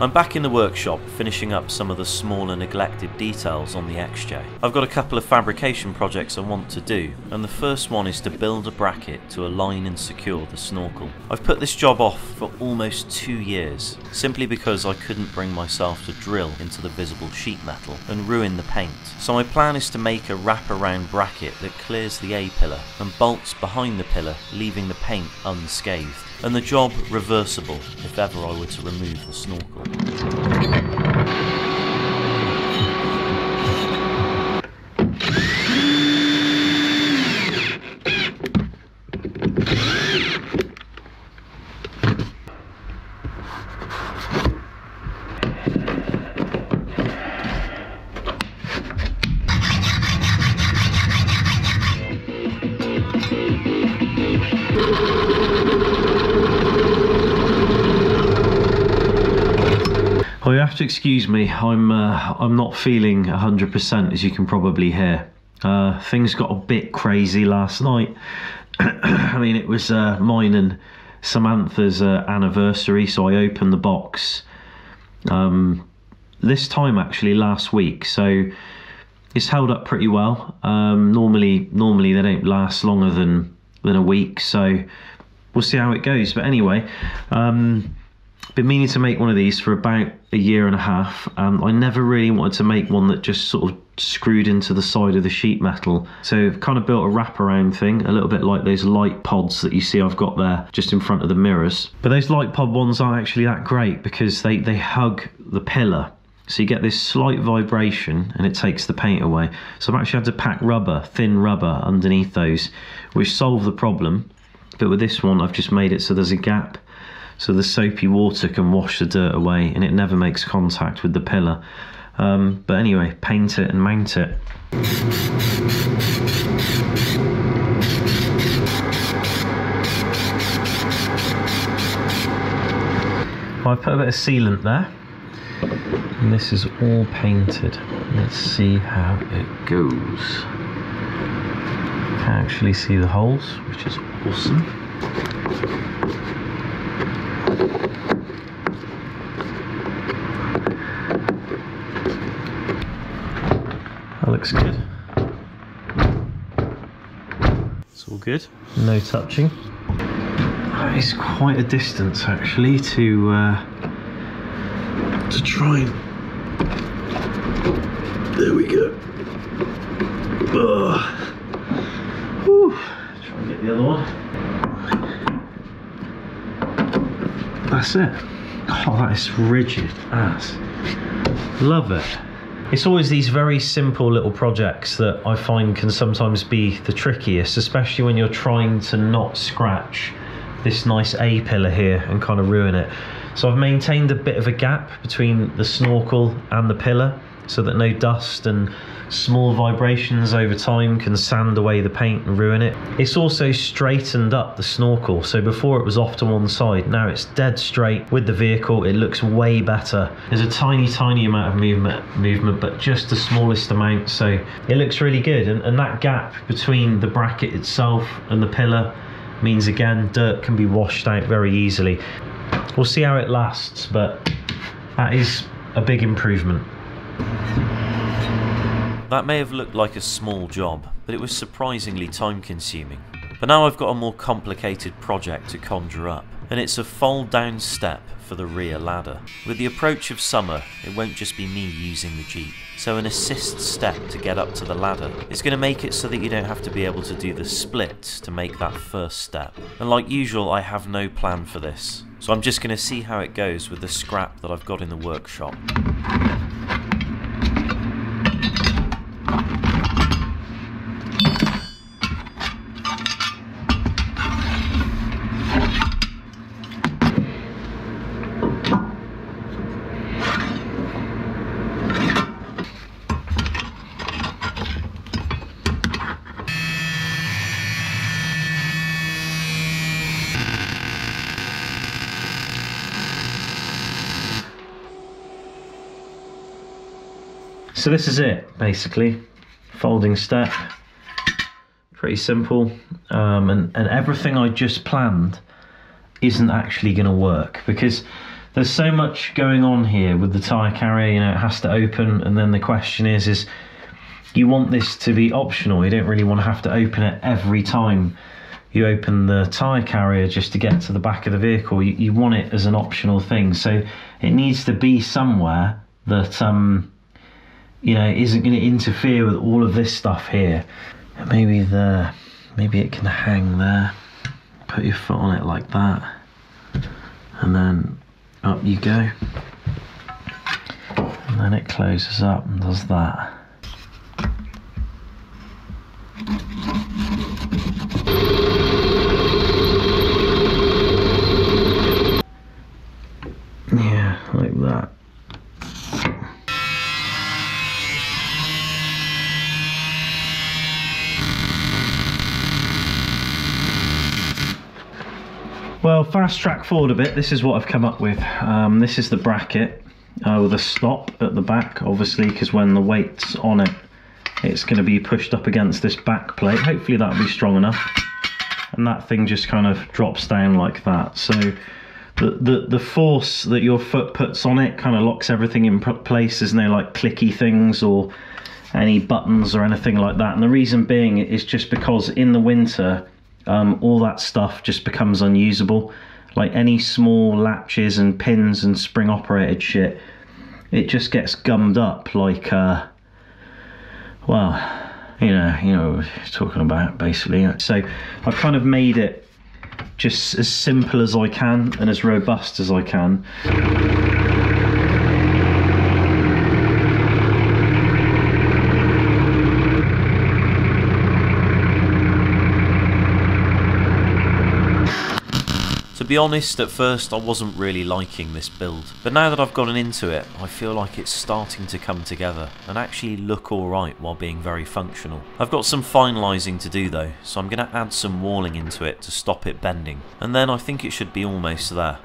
I'm back in the workshop finishing up some of the smaller neglected details on the XJ. I've got a couple of fabrication projects I want to do and the first one is to build a bracket to align and secure the snorkel. I've put this job off for almost two years simply because I couldn't bring myself to drill into the visible sheet metal and ruin the paint. So my plan is to make a wraparound bracket that clears the A-pillar and bolts behind the pillar leaving the paint unscathed and the job reversible if ever I were to remove the snorkel. Have to excuse me. I'm uh, I'm not feeling 100% as you can probably hear. Uh, things got a bit crazy last night. I mean, it was uh, mine and Samantha's uh, anniversary, so I opened the box um, this time actually last week. So it's held up pretty well. Um, normally, normally they don't last longer than than a week. So we'll see how it goes. But anyway. Um, been meaning to make one of these for about a year and a half. and I never really wanted to make one that just sort of screwed into the side of the sheet metal. So I've kind of built a wraparound thing, a little bit like those light pods that you see I've got there just in front of the mirrors. But those light pod ones aren't actually that great because they, they hug the pillar. So you get this slight vibration and it takes the paint away. So I've actually had to pack rubber, thin rubber underneath those, which solve the problem. But with this one, I've just made it so there's a gap so the soapy water can wash the dirt away and it never makes contact with the pillar. Um, but anyway, paint it and mount it. I've put a bit of sealant there and this is all painted. Let's see how it goes. Can actually see the holes, which is awesome. That looks good. It's all good. No touching. That is quite a distance actually to uh, to try and. There we go. Whew. Try and get the other one. That's it. Oh, that is rigid as. Love it. It's always these very simple little projects that I find can sometimes be the trickiest, especially when you're trying to not scratch this nice A pillar here and kind of ruin it. So I've maintained a bit of a gap between the snorkel and the pillar so that no dust and small vibrations over time can sand away the paint and ruin it. It's also straightened up the snorkel, so before it was off to one side, now it's dead straight with the vehicle, it looks way better. There's a tiny, tiny amount of movement, movement but just the smallest amount, so it looks really good. And, and that gap between the bracket itself and the pillar means again, dirt can be washed out very easily. We'll see how it lasts, but that is a big improvement. That may have looked like a small job, but it was surprisingly time consuming. But now I've got a more complicated project to conjure up, and it's a fold down step for the rear ladder. With the approach of summer, it won't just be me using the Jeep, so an assist step to get up to the ladder is going to make it so that you don't have to be able to do the split to make that first step. And like usual, I have no plan for this, so I'm just going to see how it goes with the scrap that I've got in the workshop. So this is it, basically. Folding step. Pretty simple. Um, and, and everything I just planned isn't actually going to work because there's so much going on here with the tyre carrier, you know, it has to open, and then the question is, is you want this to be optional. You don't really want to have to open it every time you open the tyre carrier just to get to the back of the vehicle. You, you want it as an optional thing. So it needs to be somewhere that, um, you know, isn't going to interfere with all of this stuff here. Maybe the, maybe it can hang there. Put your foot on it like that. And then up you go. And then it closes up and does that. Yeah, like that. Well, fast track forward a bit. This is what I've come up with. Um, this is the bracket uh, with a stop at the back, obviously, because when the weight's on it, it's going to be pushed up against this back plate. Hopefully that'll be strong enough. And that thing just kind of drops down like that. So the, the, the force that your foot puts on it kind of locks everything in place. There's no like clicky things or any buttons or anything like that. And the reason being is just because in the winter, um, all that stuff just becomes unusable. Like any small latches and pins and spring operated shit, it just gets gummed up like, uh, well, you know, you know, talking about basically. So I've kind of made it just as simple as I can and as robust as I can. Be honest, at first I wasn't really liking this build, but now that I've gotten into it, I feel like it's starting to come together and actually look alright while being very functional. I've got some finalising to do though, so I'm going to add some walling into it to stop it bending, and then I think it should be almost there.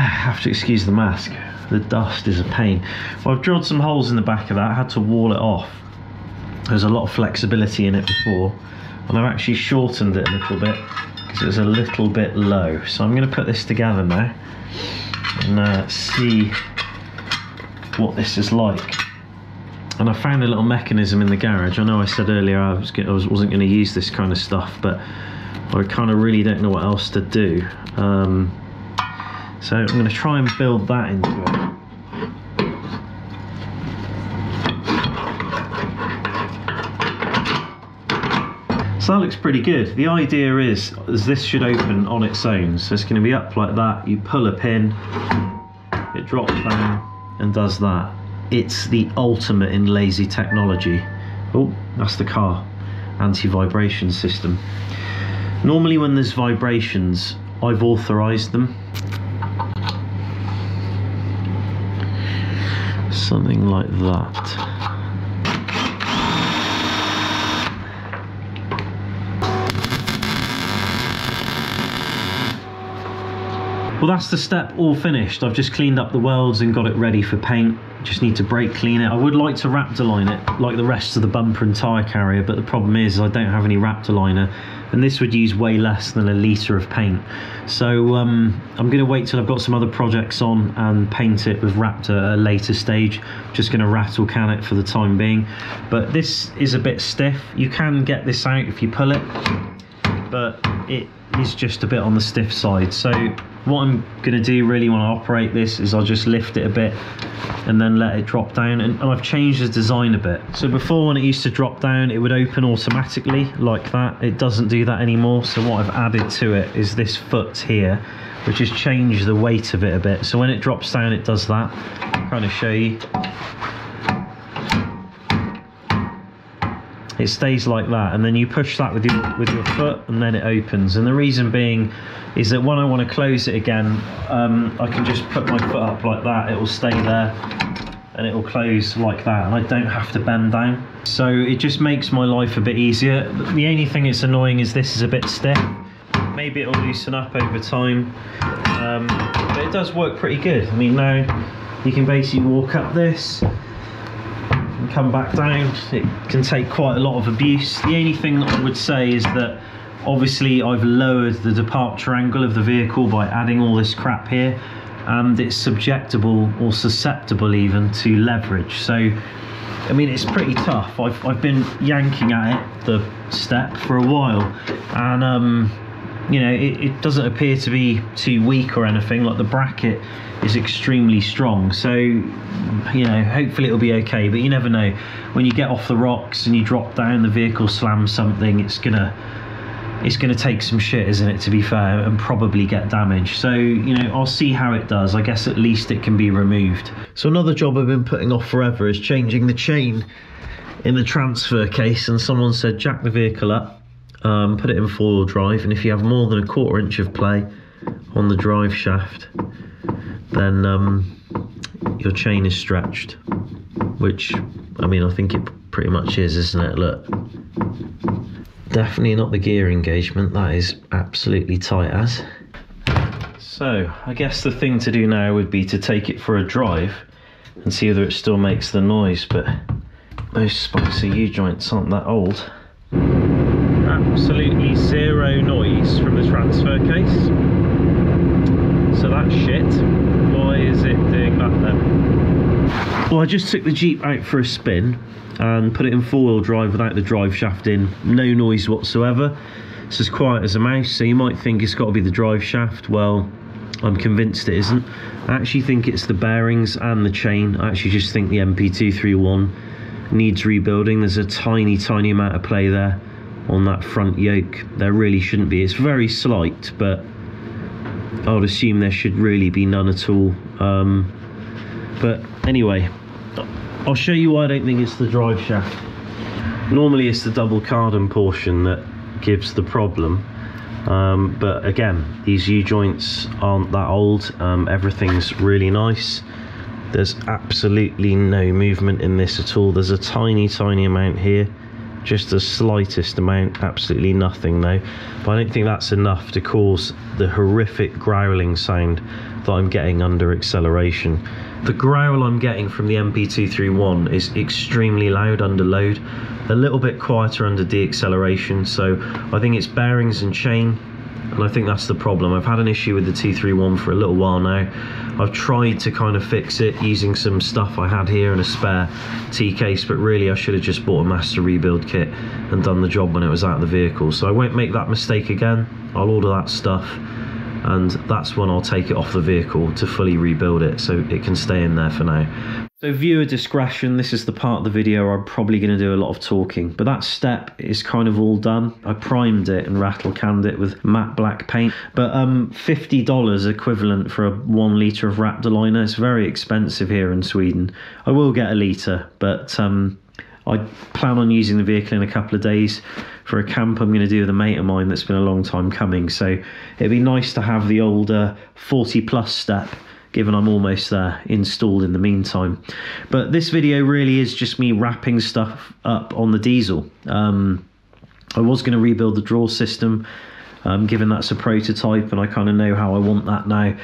have to excuse the mask. The dust is a pain. Well, I've drilled some holes in the back of that. I had to wall it off. There's a lot of flexibility in it before, and I've actually shortened it a little bit because it was a little bit low. So I'm going to put this together now and uh, see what this is like and I found a little mechanism in the garage. I know I said earlier I was I was, wasn't going to use this kind of stuff, but I kind of really don't know what else to do. Um, so I'm going to try and build that into it. So that looks pretty good. The idea is, is this should open on its own. So it's going to be up like that. You pull a pin, it drops down and does that it's the ultimate in lazy technology. Oh, that's the car anti-vibration system. Normally when there's vibrations, I've authorized them. Something like that. Well, that's the step all finished. I've just cleaned up the welds and got it ready for paint. Just need to brake clean it. I would like to Raptor line it like the rest of the bumper and tyre carrier, but the problem is I don't have any Raptor liner, and this would use way less than a litre of paint. So um, I'm going to wait till I've got some other projects on and paint it with Raptor at a later stage. Just going to rattle can it for the time being. But this is a bit stiff. You can get this out if you pull it, but it is just a bit on the stiff side. So what I'm going to do really when I operate this is I'll just lift it a bit and then let it drop down. And, and, I've changed the design a bit. So before when it used to drop down it would open automatically like that. It doesn't do that anymore. So what I've added to it is this foot here which has changed the weight of it a bit. So when it drops down it does that. I'll kind of show you it stays like that and then you push that with your with your foot and then it opens and the reason being is that when I want to close it again um, I can just put my foot up like that it will stay there and it will close like that and I don't have to bend down. So it just makes my life a bit easier. The only thing that's annoying is this is a bit stiff. Maybe it'll loosen up over time, um, but it does work pretty good. I mean now you can basically walk up this come back down. It can take quite a lot of abuse. The only thing that I would say is that obviously I've lowered the departure angle of the vehicle by adding all this crap here and it's subjectable or susceptible even to leverage so I mean it's pretty tough I've, I've been yanking at it the step for a while and um, you know it, it doesn't appear to be too weak or anything like the bracket is extremely strong so you know hopefully it'll be okay but you never know when you get off the rocks and you drop down the vehicle slams something it's gonna it's going to take some shit, isn't it, to be fair, and probably get damaged. So, you know, I'll see how it does. I guess at least it can be removed. So, another job I've been putting off forever is changing the chain in the transfer case. And someone said, jack the vehicle up, um, put it in four wheel drive, and if you have more than a quarter inch of play on the drive shaft, then um, your chain is stretched. Which, I mean, I think it pretty much is, isn't it? Look. Definitely not the gear engagement, that is absolutely tight as. So, I guess the thing to do now would be to take it for a drive and see whether it still makes the noise, but those Spicer U-joints aren't that old. Absolutely zero noise from the transfer case. So that's shit. Why is it doing that then? Well, I just took the Jeep out for a spin and put it in four-wheel drive without the drive shaft in. No noise whatsoever. It's as quiet as a mouse, so you might think it's got to be the drive shaft. Well, I'm convinced it isn't. I actually think it's the bearings and the chain. I actually just think the NP231 needs rebuilding. There's a tiny, tiny amount of play there on that front yoke. There really shouldn't be. It's very slight, but I would assume there should really be none at all. Um, but anyway, I'll show you why I don't think it's the drive shaft. Normally it's the double cardan portion that gives the problem. Um, but again, these U-joints aren't that old. Um, everything's really nice. There's absolutely no movement in this at all. There's a tiny, tiny amount here. Just the slightest amount, absolutely nothing though. But I don't think that's enough to cause the horrific growling sound that I'm getting under acceleration. The growl I'm getting from the NP231 is extremely loud under load, a little bit quieter under deacceleration, so I think it's bearings and chain, and I think that's the problem. I've had an issue with the 231 for a little while now. I've tried to kind of fix it using some stuff I had here and a spare T-case, but really I should have just bought a master rebuild kit and done the job when it was out of the vehicle. So I won't make that mistake again. I'll order that stuff and that's when I'll take it off the vehicle to fully rebuild it so it can stay in there for now. So viewer discretion, this is the part of the video I'm probably going to do a lot of talking, but that step is kind of all done. I primed it and rattle canned it with matte black paint, but um, $50 equivalent for a one litre of Raptor liner. It's very expensive here in Sweden. I will get a litre, but um, I plan on using the vehicle in a couple of days for a camp I'm going to do with a mate of mine that's been a long time coming. So it'd be nice to have the older 40 plus step given I'm almost there installed in the meantime. But this video really is just me wrapping stuff up on the diesel. Um, I was going to rebuild the draw system, um, given that's a prototype and I kind of know how I want that now.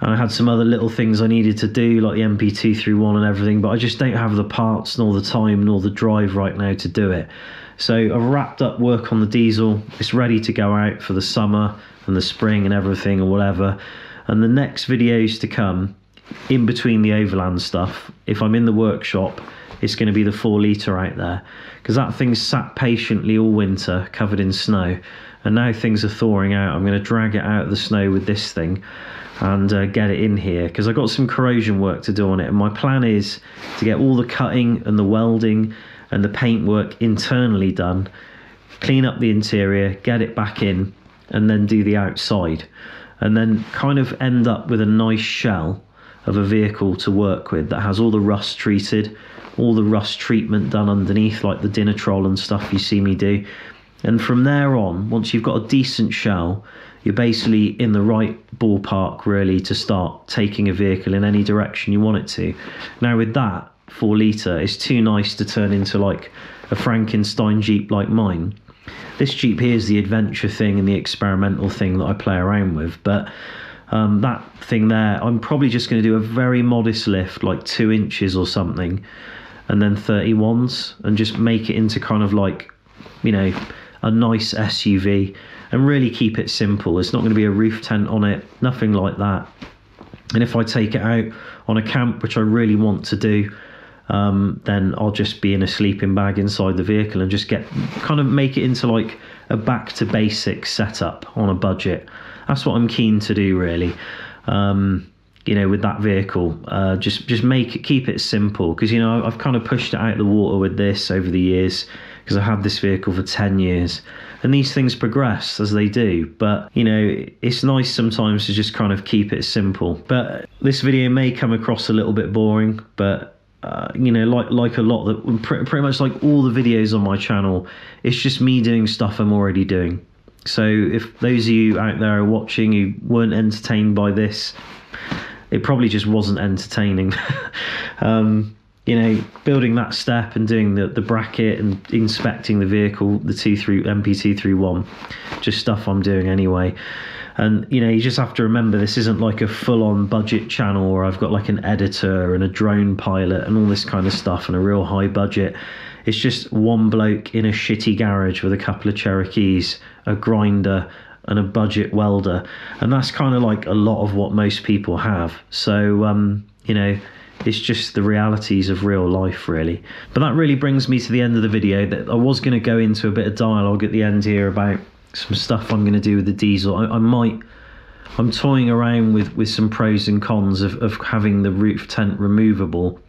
And I had some other little things I needed to do, like the NP231 and everything, but I just don't have the parts nor the time nor the drive right now to do it. So I've wrapped up work on the diesel. It's ready to go out for the summer and the spring and everything or whatever. And the next videos to come, in between the overland stuff, if I'm in the workshop, it's going to be the four litre out there. Because that thing's sat patiently all winter covered in snow. And now things are thawing out i'm going to drag it out of the snow with this thing and uh, get it in here. Because i've got some corrosion work to do on it and my plan is to get all the cutting and the welding and the paintwork internally done, clean up the interior, get it back in, and then do the outside. And then kind of end up with a nice shell of a vehicle to work with that has all the rust treated, all the rust treatment done underneath, like the Dinitrol and stuff you see me do. And from there on, once you've got a decent shell, you're basically in the right ballpark really to start taking a vehicle in any direction you want it to. Now with that four litre, it's too nice to turn into like a Frankenstein Jeep like mine. This Jeep here is the adventure thing and the experimental thing that I play around with, but um, that thing there, I'm probably just going to do a very modest lift, like two inches or something, and then 31s, and just make it into kind of like, you know, a nice SUV and really keep it simple. It's not going to be a roof tent on it, nothing like that. And if I take it out on a camp, which I really want to do, um, then I'll just be in a sleeping bag inside the vehicle and just get kind of make it into like a back to basics setup on a budget. That's what I'm keen to do, really. Um, you know, with that vehicle, uh, just just make it keep it simple because you know I've kind of pushed it out of the water with this over the years because I had this vehicle for 10 years and these things progress as they do but you know it's nice sometimes to just kind of keep it simple but this video may come across a little bit boring but uh, you know like like a lot that pretty much like all the videos on my channel it's just me doing stuff I'm already doing so if those of you out there are watching who weren't entertained by this it probably just wasn't entertaining um, you know, building that step and doing the, the bracket and inspecting the vehicle, the two through NP2 through one, just stuff I'm doing anyway. And you know, you just have to remember this isn't like a full-on budget channel where I've got like an editor and a drone pilot and all this kind of stuff and a real high budget. It's just one bloke in a shitty garage with a couple of Cherokees, a grinder, and a budget welder, and that's kind of like a lot of what most people have. So, um, you know, it's just the realities of real life, really. But that really brings me to the end of the video. That I was going to go into a bit of dialogue at the end here about some stuff I'm going to do with the diesel. I, I might. I'm toying around with, with some pros and cons of, of having the roof tent removable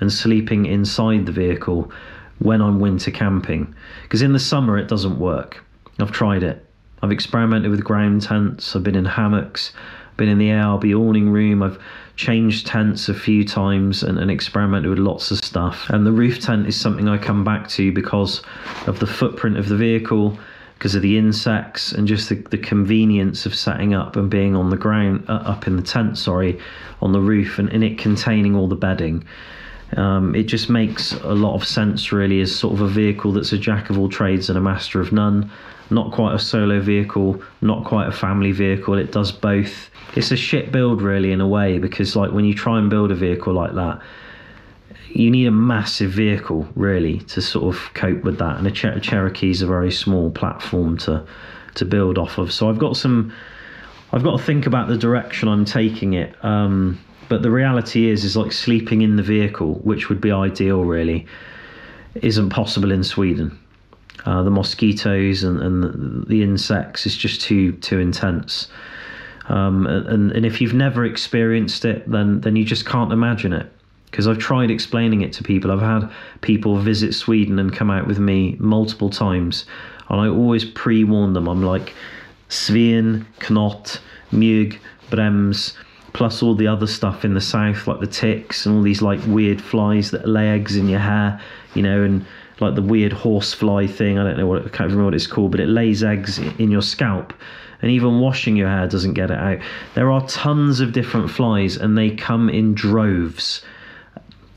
and sleeping inside the vehicle when I'm winter camping. Because in the summer it doesn't work. I've tried it. I've experimented with ground tents, I've been in hammocks, been in the ARB awning room, I've changed tents a few times and, and experimented with lots of stuff. And the roof tent is something I come back to because of the footprint of the vehicle, because of the insects, and just the, the convenience of setting up and being on the ground, uh, up in the tent, sorry, on the roof, and, and it containing all the bedding. Um, it just makes a lot of sense, really, as sort of a vehicle that's a jack of all trades and a master of none not quite a solo vehicle, not quite a family vehicle. It does both. It's a shit build, really, in a way, because like when you try and build a vehicle like that, you need a massive vehicle really to sort of cope with that. And a, Cher- Cherokee is a very small platform to to build off of. So I've got some. I've got to think about the direction I'm taking it. Um, but the reality is, is like sleeping in the vehicle, which would be ideal, really, isn't possible in Sweden. Uh, the mosquitoes and, and the insects is just too too intense. Um, and and if you've never experienced it, then then you just can't imagine it. Because I've tried explaining it to people. I've had people visit Sweden and come out with me multiple times, and I always pre-warn them. I'm like, Sveen, Knott, Mug, Brems, plus all the other stuff in the south, like the ticks and all these like weird flies that lay eggs in your hair, you know, and like the weird horsefly thing. I don't know what I can't remember what it's called, but it lays eggs in your scalp. And even washing your hair doesn't get it out. There are tons of different flies, and they come in droves.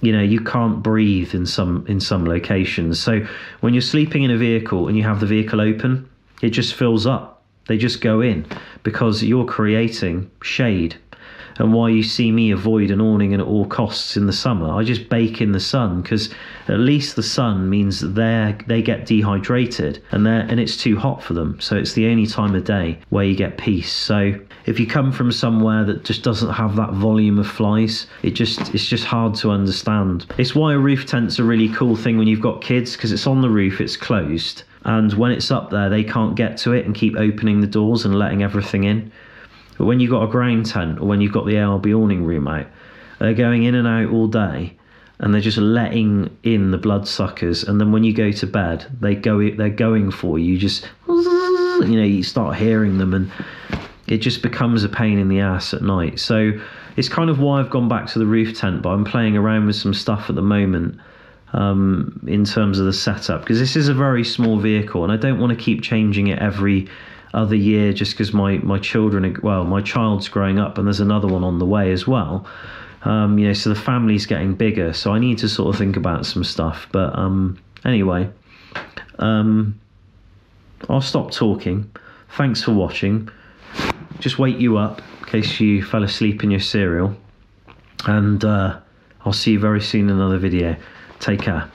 You know, you can't breathe in some in some locations. So when you're sleeping in a vehicle and you have the vehicle open, it just fills up. They just go in because you're creating shade and why you see me avoid an awning at all costs in the summer. I just bake in the sun because at least the sun means they they get dehydrated and they and it's too hot for them. So it's the only time of day where you get peace. So if you come from somewhere that just doesn't have that volume of flies, it just it's just hard to understand. It's why a roof tent's a really cool thing when you've got kids because it's on the roof, it's closed. And when it's up there, they can't get to it and keep opening the doors and letting everything in. But when you've got a ground tent or when you've got the ARB awning room out, they're going in and out all day and they're just letting in the bloodsuckers. And then when you go to bed, they go they're going for you. Just you know, you start hearing them and it just becomes a pain in the ass at night. So it's kind of why I've gone back to the roof tent, but I'm playing around with some stuff at the moment um, in terms of the setup because this is a very small vehicle and I don't want to keep changing it every other year just because my my children are, well my child's growing up and there's another one on the way as well. Um, you know so the family's getting bigger so i need to sort of think about some stuff but um, anyway um, i'll stop talking. Thanks for watching. Just wake you up in case you fell asleep in your cereal. And uh, i'll see you very soon in another video. Take care